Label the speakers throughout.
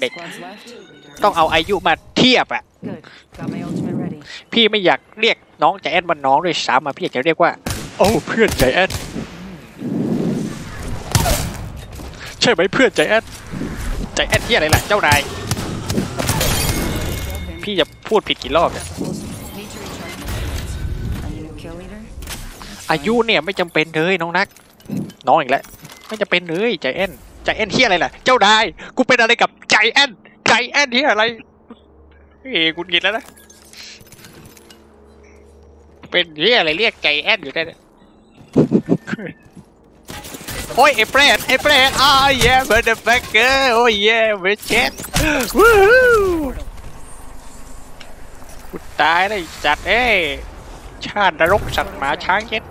Speaker 1: เด็ก
Speaker 2: Squads left.
Speaker 1: ต้องเอาอายุมาเทียบอะ
Speaker 2: Good. Got my ultimate ready.
Speaker 1: พี่ไม่อยากเรียกน้องใจแอนว่าน้องด้วยซ้ำอะพี่อยากจะเรียกว่า โอ้เพื่อนใจแอนใช่ไหมเพื่อนใจแอนใจแอนที่อะไรล่ะเจ้านายพี่จะพูดผิดกี่รอบเนี่ย
Speaker 2: Need to recharge my shields. Are you new kill leader?
Speaker 1: อายุเนี่ยไม่จำเป็นเลยน้องนัก น้องอีกแล้วไม่จำเป็นเลยใจแอนใจแอนที่อะไรล่ะ เจ้านายกูเป็นอะไรกับใจแอนใจแอนที่อะไรเอ้กูกินแล้วนะ เป็นเที่อะไรเรียกใจแอนอยู่ได้เนี่ยโอ้ยเอเปรดเอเปรดอ้าเย่เบอร์เดอร์แบกเกอร์โอ้ยเย่เบอร์เจ็ดวู้ฮู้กูตายเลยจัดเอ้ชาตินรกสัตว์หมาช้างเย็ด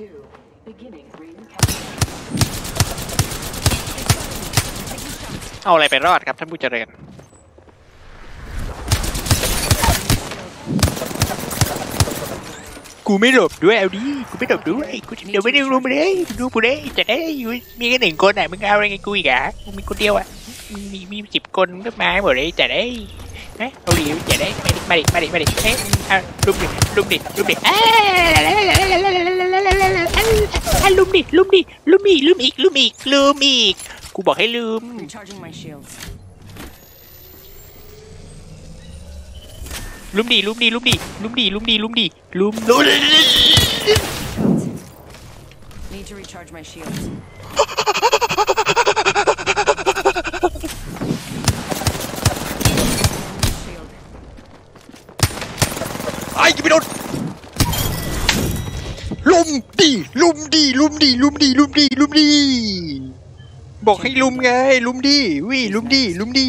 Speaker 3: two. Beginning ring countdown.
Speaker 1: เอาอะไรไปรอดครับท่านผู้เจริญ กูไม่หลบด้วยเอาดิกูไม่หลบด้วยกูเดี๋ยวไม่ได้รู้มาเลยดูกูได้จะได้อยู่มีแค่หนึ่งคนอะมึงเอาอะไรไงกูอีกอะมึงมีคนเดียวอะมีมีสิบคนมึงก็มาหมดเลยจะได้ฮะเอาดิจะได้มาดิมาดิมาดิมาดิเอ๊ะเอาลุมดิลุมดิลุมดิอ่า อะลุมดิลุมดิลุมอีกลุมอีกลุมอีกลุมอีกกูบอกให้ลืม
Speaker 2: Recharging my shields.
Speaker 1: ลุมดีลุมดีลุมดีลุมดีลุมดีลุมดีลุมลุม
Speaker 2: Need to recharge my shields. Shield.
Speaker 1: ไอ้กิไม่โดน ลุมดีลุมดีลุมดีลุมดีลุมดีลุมดี บอกให้ลุมไง ลุมดีวิลุมดีลุมดี